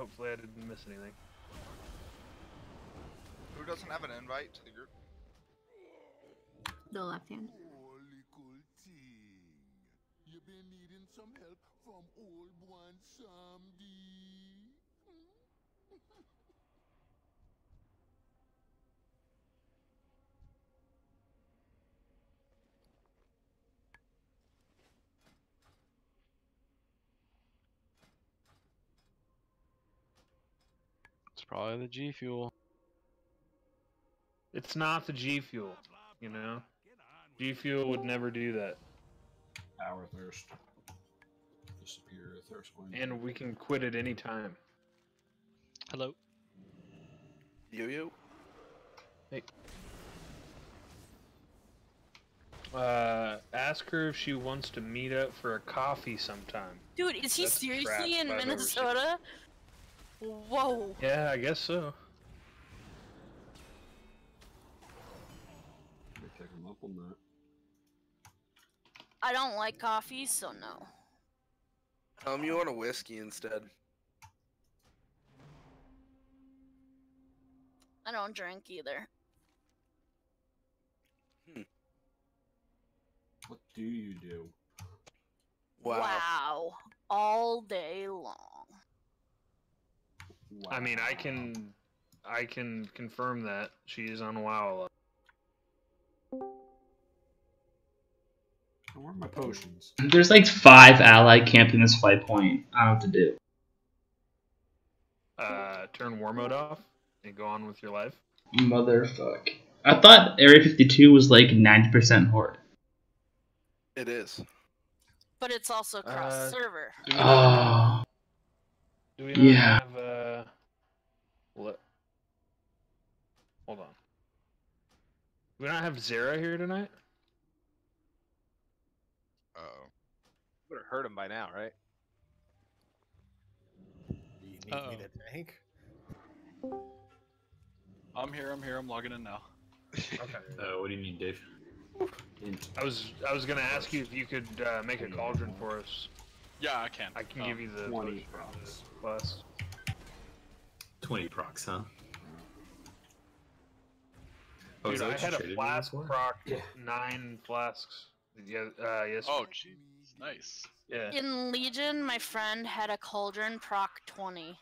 Hopefully, I didn't miss anything. Who doesn't have an invite to the group? The left hand. Oh, little thing. You been needing some help from old one Samdi? It's probably the G Fuel. It's not the G Fuel, you know? G Fuel would never do that. Power thirst. The superior thirst one. And we can quit at any time. Hello. Yo yo. Uh, ask her if she wants to meet up for a coffee sometime. Dude, is he That's seriously in I've ever. Minnesota? Whoa. Yeah, I guess so. May take him up on that. I don't like coffee, so no. Um, you want a whiskey instead? I don't drink either. What do you do? Wow. All day long. I mean, I can, I can confirm that she is on WoW. a lot. Where are my potions? There's like five ally camping this flight point. I don't know what to do. Uh, turn war mode off and go on with your life. Motherfuck. I thought Area 52 was like 90% horde. It is. But it's also cross Uh, server. Do we not Oh. Do we Yeah. have uh what? Hold on. Do we don't have Zara here tonight? Uh oh. Would have heard him by now, right? Do you need me Uh-oh. to tank? I'm here. I'm here. I'm logging in now. Okay. Uh, what do you need, Dave? I was I was gonna ask you if you could uh, make a cauldron for us. Yeah, I can. I can Um, give you the 20 procs. plus. 20 procs, huh? Oh, Dude, is I had a flask for? proc nine flasks. Yeah, uh, yes. Oh, jeez. Nice. yeah. In Legion, my friend had a cauldron proc 20.